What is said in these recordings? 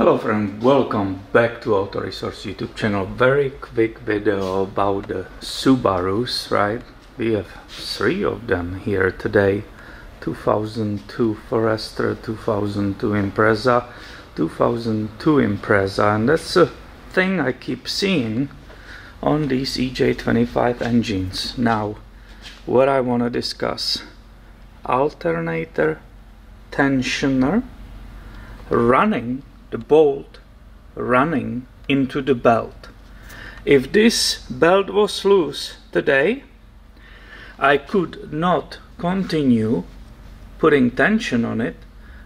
Hello friend, welcome back to Auto Resource YouTube channel. Very quick video about the Subarus, right? We have three of them here today. 2002 Forester, 2002 Impreza, 2002 Impreza and that's a thing I keep seeing on these EJ25 engines. Now, what I want to discuss. Alternator, tensioner, running the bolt running into the belt. If this belt was loose today, I could not continue putting tension on it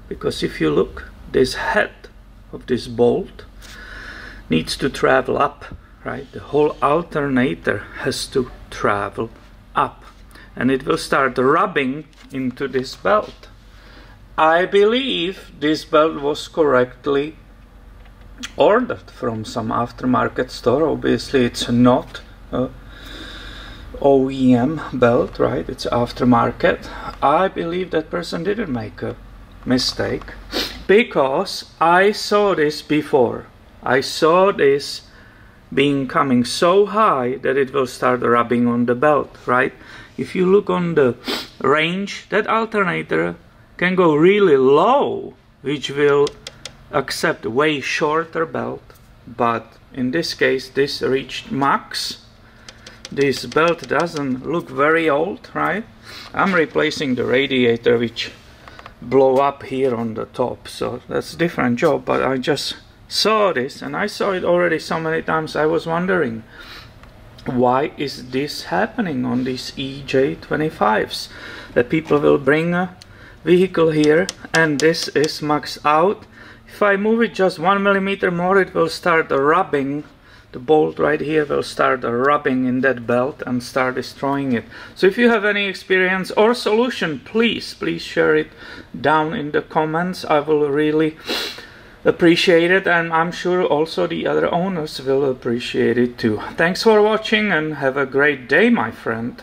because if you look, this head of this bolt needs to travel up, right? The whole alternator has to travel up and it will start rubbing into this belt. I believe this belt was correctly ordered from some aftermarket store. Obviously, it's not OEM belt, right? It's aftermarket. I believe that person didn't make a mistake because I saw this before. I saw this being coming so high that it will start rubbing on the belt, right? If you look on the range, that alternator can go really low, which will accept way shorter belt, but in this case this reached max. This belt doesn't look very old, right? I'm replacing the radiator which blow up here on the top, so that's a different job, but I just saw this and I saw it already so many times I was wondering why is this happening on these EJ25s that people will bring vehicle here and this is maxed out. If I move it just one millimeter more it will start rubbing. The bolt right here will start rubbing in that belt and start destroying it. So if you have any experience or solution please please share it down in the comments. I will really appreciate it and I'm sure also the other owners will appreciate it too. Thanks for watching and have a great day my friend